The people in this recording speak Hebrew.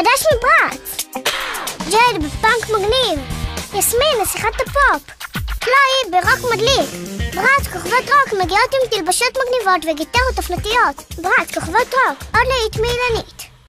חדש מברץ! ג'ייד בפאנק מגניב! יסמין, נסיכת הפופ! קלואי ברוק מדליק! ברץ, כוכבות רוק מגיעות עם תלבשות מגניבות וגיטרות אופנתיות! ברץ, כוכבות רוק, עוד להיט מאילנית!